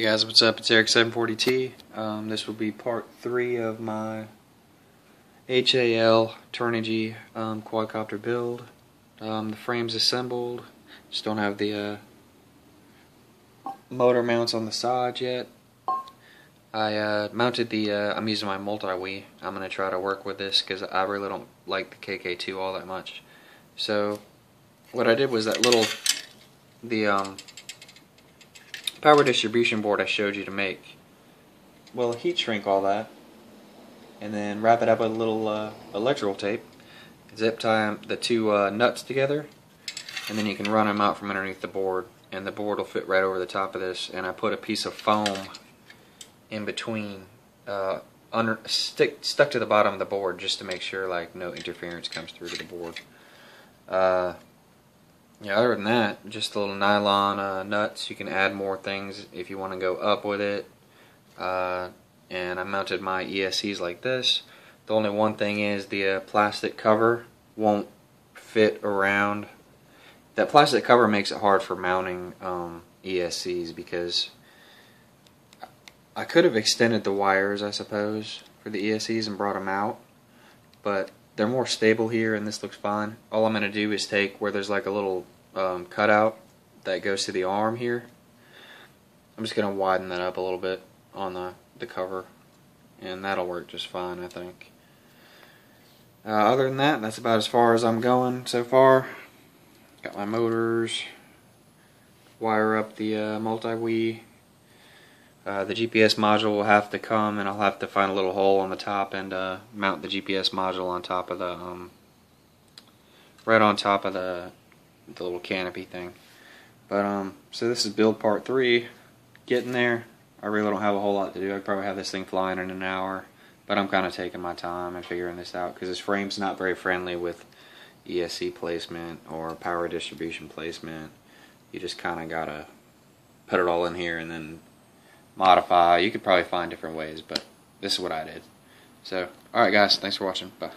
Hey guys, what's up? It's Eric740T. Um, this will be part three of my HAL Turnigy um, quadcopter build. Um, the frame's assembled. Just don't have the uh, motor mounts on the side yet. I uh, mounted the. Uh, I'm using my multi-wii. I'm gonna try to work with this because I really don't like the KK2 all that much. So what I did was that little the power distribution board I showed you to make. Well, heat shrink all that, and then wrap it up with a little uh, electrical tape. Zip tie the two uh, nuts together, and then you can run them out from underneath the board, and the board will fit right over the top of this. And I put a piece of foam in between, uh, under stick stuck to the bottom of the board, just to make sure like no interference comes through to the board. Uh, yeah, other than that, just a little nylon uh, nuts. You can add more things if you want to go up with it. Uh, and I mounted my ESCs like this. The only one thing is the uh, plastic cover won't fit around. That plastic cover makes it hard for mounting um, ESCs because I could have extended the wires, I suppose, for the ESCs and brought them out. But they're more stable here and this looks fine. All I'm going to do is take where there's like a little um, cutout that goes to the arm here. I'm just going to widen that up a little bit on the, the cover and that'll work just fine I think. Uh, other than that, that's about as far as I'm going so far. Got my motors, wire up the uh, multi-wii uh, the GPS module will have to come and I'll have to find a little hole on the top and uh, mount the GPS module on top of the um, right on top of the the little canopy thing. But um so this is build part three. Getting there. I really don't have a whole lot to do. I'd probably have this thing flying in an hour but I'm kind of taking my time and figuring this out because this frame's not very friendly with ESC placement or power distribution placement. You just kind of gotta put it all in here and then modify. You could probably find different ways, but this is what I did. So, alright guys, thanks for watching. Bye.